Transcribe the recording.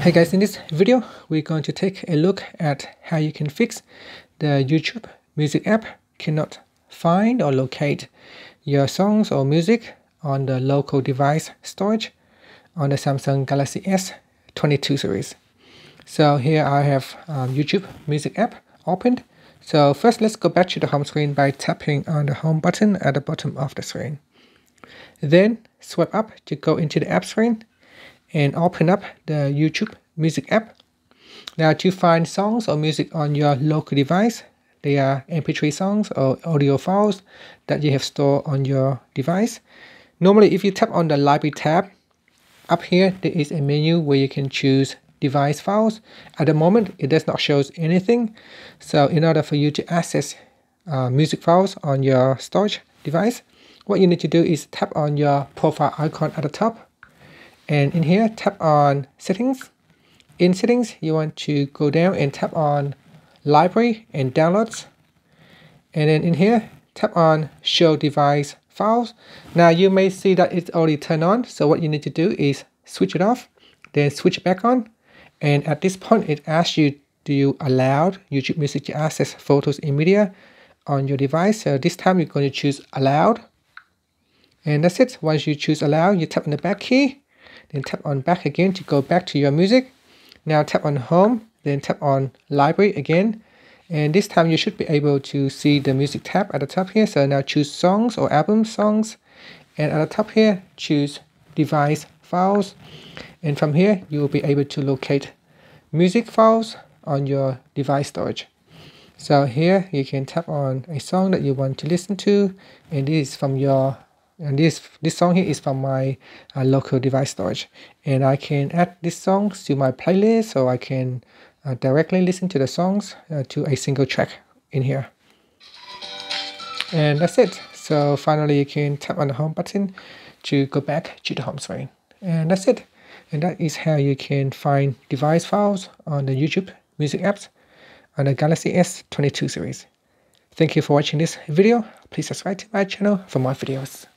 Hey guys, in this video, we're going to take a look at how you can fix the YouTube music app cannot find or locate your songs or music on the local device storage on the Samsung Galaxy S22 series. So here I have um, YouTube music app opened. So first let's go back to the home screen by tapping on the home button at the bottom of the screen. Then swipe up to go into the app screen and open up the YouTube music app. Now to find songs or music on your local device, they are mp3 songs or audio files that you have stored on your device. Normally if you tap on the library tab, up here there is a menu where you can choose device files. At the moment it does not show anything. So in order for you to access uh, music files on your storage device, what you need to do is tap on your profile icon at the top and in here tap on settings. In settings you want to go down and tap on library and downloads. And then in here tap on show device files. Now you may see that it's already turned on so what you need to do is switch it off then switch back on. And at this point it asks you do you allow YouTube Music to access photos and media on your device? So this time you're going to choose allowed. And that's it. Once you choose allow you tap on the back key then tap on back again to go back to your music. Now tap on home, then tap on library again. And this time you should be able to see the music tab at the top here. So now choose songs or album songs. And at the top here, choose device files. And from here, you will be able to locate music files on your device storage. So here you can tap on a song that you want to listen to and this is from your and this this song here is from my uh, local device storage and I can add this song to my playlist so I can uh, directly listen to the songs uh, to a single track in here and that's it so finally you can tap on the home button to go back to the home screen and that's it and that is how you can find device files on the YouTube music apps on the Galaxy S22 series. Thank you for watching this video. Please subscribe to my channel for more videos.